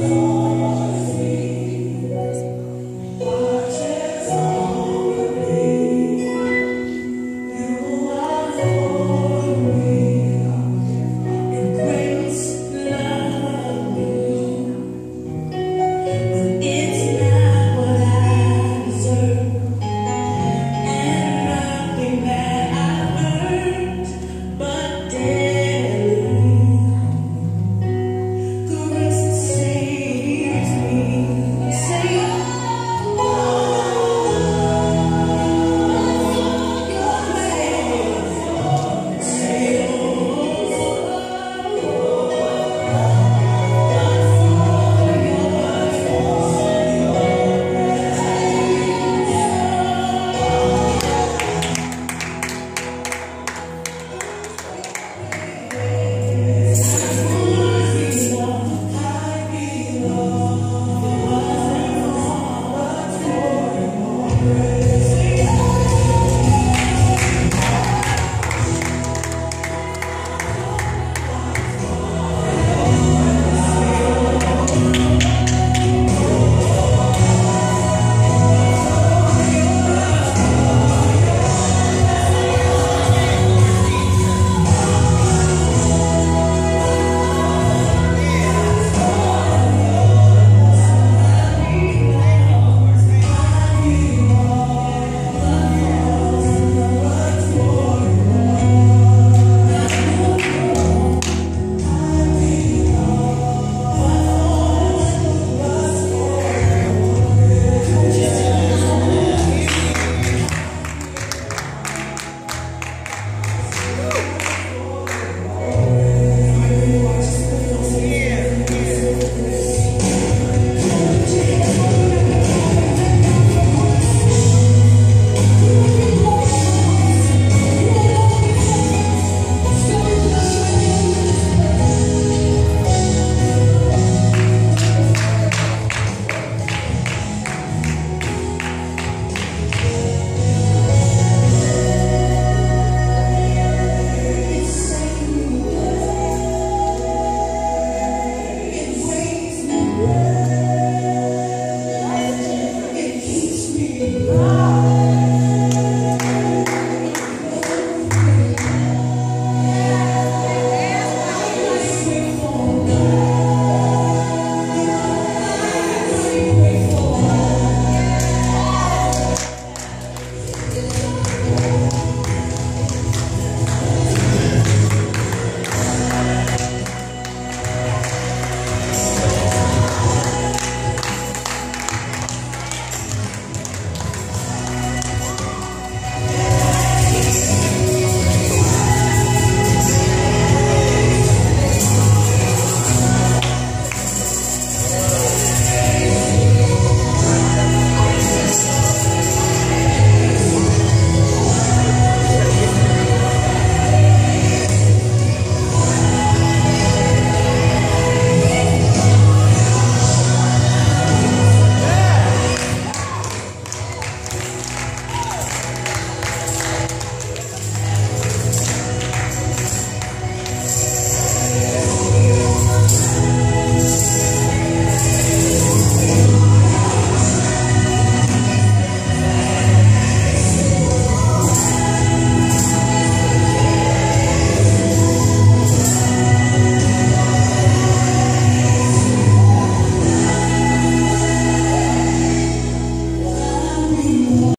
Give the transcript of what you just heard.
Senhor.